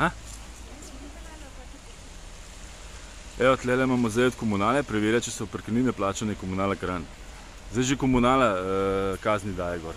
Ha? Evo, tlele imamo zdaj od komunale, preverja, če so prekinile plačane komunala Kran. Zdaj že komunala eh, kazni daje gor.